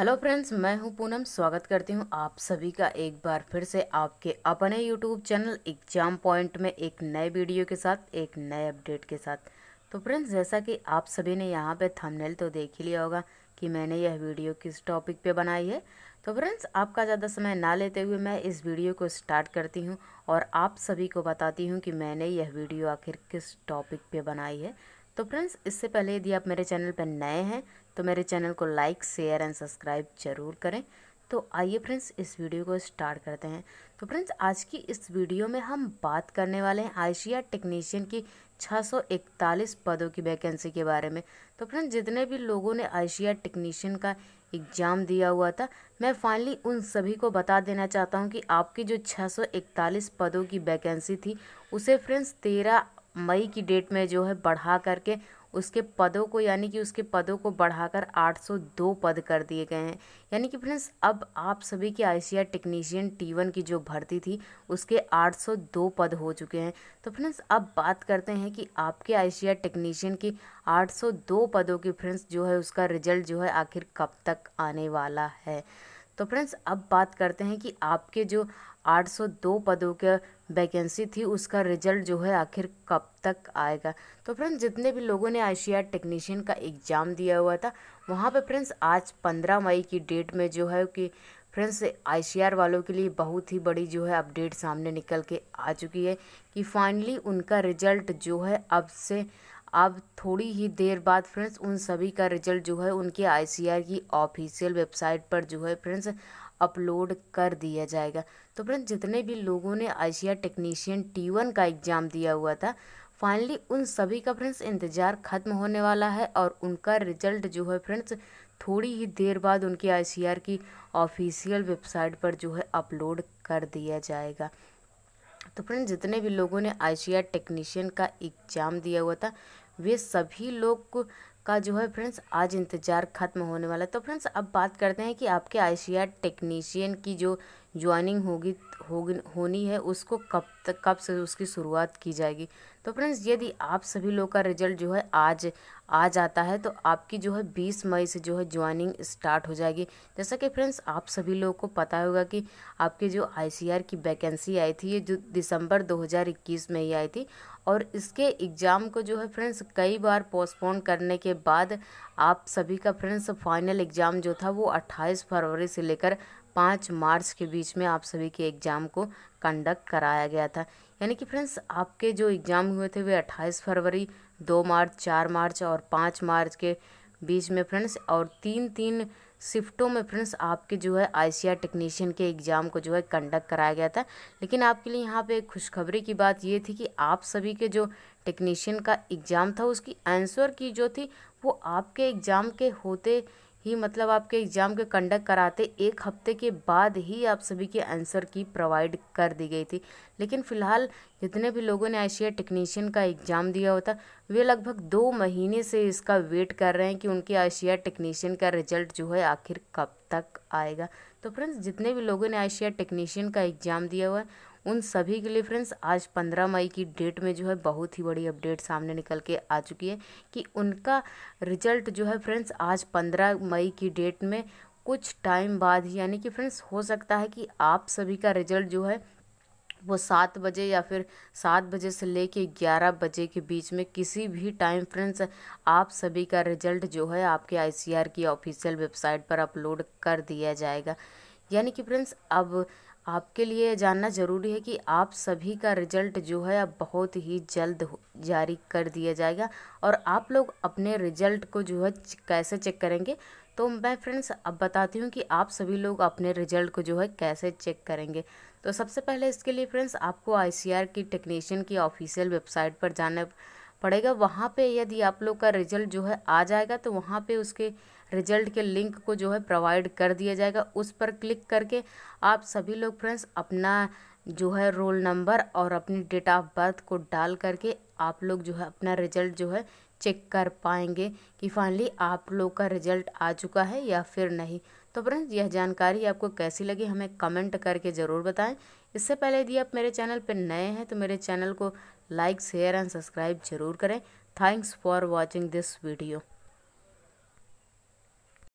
Hello friends, मैं हूँ पूनम। स्वागत करती हूँ आप सभी का एक बार फिर से आपके अपने यूट्यूब चैनल एग्ज़ाम पॉइंट में एक नए वीडियो के साथ, एक नए अपडेट के साथ। तो फ्रेंड्स, जैसा कि आप सभी ने यहाँ पे थंबनेल तो देख ही लिया होगा कि मैंने यह वीडियो किस टॉपिक पे बनाई है। तो फ्रेंड्स, आपका ज़्यादा समय ना लेते हुए मैं इस वीडियो को स्टार्ट करती हूँ और आप सभी को बताती हूँ कि मैंने यह वीडियो आखिर किस टॉपिक पर बनाई है। तो फ्रेंड्स, इससे पहले यदि आप मेरे चैनल पर नए हैं तो मेरे चैनल को लाइक, शेयर एंड सब्सक्राइब ज़रूर करें। तो आइए फ्रेंड्स, इस वीडियो को स्टार्ट करते हैं। तो फ्रेंड्स, आज की इस वीडियो में हम बात करने वाले हैं आईशिया टेक्नीशियन की 641 पदों की वैकेंसी के बारे में। तो फ्रेंड्स, जितने भी लोगों ने आईशिया टेक्नीशियन का एग्ज़ाम दिया हुआ था, मैं फाइनली उन सभी को बता देना चाहता हूँ कि आपकी जो 641 पदों की वैकेंसी थी, उसे फ्रेंड्स तेरह मई की डेट में जो है बढ़ा करके उसके पदों को, यानी कि उसके पदों को बढ़ाकर 802 पद कर दिए गए हैं। यानी कि फ्रेंड्स, अब आप सभी के आईसीआर टेक्नीशियन टी वन की जो भर्ती थी, उसके 802 पद हो चुके हैं। तो फ्रेंड्स, अब बात करते हैं कि आपके आईसीआर टेक्नीशियन की 802 पदों की फ्रेंड्स, जो है उसका रिज़ल्ट जो है आखिर कब तक आने वाला है। तो फ्रेंड्स, अब बात करते हैं कि आपके जो 802 पदों के वैकेंसी थी, उसका रिज़ल्ट जो है आखिर कब तक आएगा? तो फ्रेंड्स, जितने भी लोगों ने आईसीआर टेक्नीशियन का एग्ज़ाम दिया हुआ था, वहाँ पे फ्रेंड्स, आज 15 मई की डेट में जो है कि फ्रेंड्स, आईसीआर वालों के लिए बहुत ही बड़ी जो है अपडेट सामने निकल के आ चुकी है कि फाइनली उनका रिज़ल्ट जो है, अब से अब थोड़ी ही देर बाद फ्रेंड्स, उन सभी का रिज़ल्ट जो है, उनके आईसीआर की ऑफिशियल वेबसाइट पर जो है फ्रेंड्स, अपलोड कर दिया जाएगा। तो फ्रेंड्स, जितने भी लोगों ने आईसीआर टेक्नीशियन टी वन का एग्ज़ाम दिया हुआ था, फाइनली उन सभी का फ्रेंड्स इंतज़ार ख़त्म होने वाला है और उनका रिज़ल्ट जो है फ्रेंड्स, थोड़ी ही देर बाद उनकी आईसीआर की ऑफिशियल वेबसाइट पर जो है अपलोड कर दिया जाएगा। तो फ्रेंड्स, जितने भी लोगों ने आईसीआर टेक्नीशियन का एग्ज़ाम दिया हुआ था, वे सभी लोग का जो है फ्रेंड्स, आज इंतज़ार ख़त्म होने वाला है। तो फ्रेंड्स, अब बात करते हैं कि आपके आईसीआर टेक्नीशियन की जो ज्वाइनिंग होगी होगी, होनी है, उसको कब तक, कब से उसकी शुरुआत की जाएगी। तो फ्रेंड्स, यदि आप सभी लोग का रिज़ल्ट जो है आज आ जाता है तो आपकी जो है 20 मई से जो है ज्वाइनिंग स्टार्ट हो जाएगी। जैसा कि फ्रेंड्स, आप सभी लोगों को पता होगा कि आपके जो आईसीआर की वैकेंसी आई थी, ये जो दिसंबर 2021 में ही आई थी और इसके एग्ज़ाम को जो है फ्रेंड्स, कई बार पोस्टपोन करने के बाद आप सभी का फ्रेंड्स, फाइनल एग्ज़ाम जो था वो 28 फरवरी से लेकर पाँच मार्च के बीच में आप सभी के एग्ज़ाम को कंडक्ट कराया गया था। यानी कि फ्रेंड्स, आपके जो एग्ज़ाम हुए थे वे अट्ठाईस फरवरी 2 मार्च 4 मार्च और 5 मार्च के बीच में फ्रेंड्स, और तीन तीन शिफ्टों में फ्रेंड्स आपके जो है आईसीआर टेक्नीशियन के एग्ज़ाम को जो है कंडक्ट कराया गया था। लेकिन आपके लिए यहाँ पे खुशखबरी की बात ये थी कि आप सभी के जो टेक्नीशियन का एग्ज़ाम था, उसकी आंसर की जो थी, वो आपके एग्ज़ाम के होते ही मतलब आपके एग्ज़ाम के कंडक्ट कराते एक हफ़्ते के बाद ही आप सभी के आंसर की प्रोवाइड कर दी गई थी। लेकिन फ़िलहाल जितने भी लोगों ने आई टेक्नीशियन का एग्ज़ाम दिया होता, वे लगभग दो महीने से इसका वेट कर रहे हैं कि उनके आई टेक्नीशियन का रिज़ल्ट जो है आखिर कब तक आएगा। तो फ्रेंड्स, जितने भी लोगों ने आशिया टेक्नीशियन का एग्ज़ाम दिया हुआ है, उन सभी के लिए फ्रेंड्स, आज पंद्रह मई की डेट में जो है बहुत ही बड़ी अपडेट सामने निकल के आ चुकी है कि उनका रिज़ल्ट जो है फ्रेंड्स, आज पंद्रह मई की डेट में कुछ टाइम बाद ही, यानी कि फ्रेंड्स, हो सकता है कि आप सभी का रिज़ल्ट जो है वो सात बजे या फिर सात बजे से लेके ग्यारह बजे के बीच में किसी भी टाइम फ्रेंड्स आप सभी का रिज़ल्ट जो है आपके आईसीआर की ऑफिशियल वेबसाइट पर अपलोड कर दिया जाएगा। यानी कि फ्रेंड्स अब आपके लिए जानना ज़रूरी है कि आप सभी का रिज़ल्ट जो है अब बहुत ही जल्द जारी कर दिया जाएगा और आप लोग अपने रिज़ल्ट को जो है कैसे चेक करेंगे? तो मैं फ्रेंड्स अब बताती हूँ कि आप सभी लोग अपने रिज़ल्ट को जो है कैसे चेक करेंगे। तो सबसे पहले इसके लिए फ्रेंड्स, आपको आईसीआर की टेक्नीशियन की ऑफिशियल वेबसाइट पर जाना पड़ेगा। वहाँ पे यदि आप लोग का रिज़ल्ट जो है आ जाएगा तो वहाँ पे उसके रिज़ल्ट के लिंक को जो है प्रोवाइड कर दिया जाएगा। उस पर क्लिक करके आप सभी लोग फ्रेंड्स अपना जो है रोल नंबर और अपनी डेट ऑफ़ बर्थ को डाल करके आप लोग जो है अपना रिज़ल्ट जो है चेक कर पाएँगे कि फाइनली आप लोग का रिज़ल्ट आ चुका है या फिर नहीं। तो फ्रेंड्स, यह जानकारी आपको कैसी लगी हमें कमेंट करके ज़रूर बताएँ। इससे पहले यदि आप मेरे चैनल पर नए हैं तो मेरे चैनल को लाइक, शेयर एंड सब्सक्राइब ज़रूर करें। Thanks for watching this video.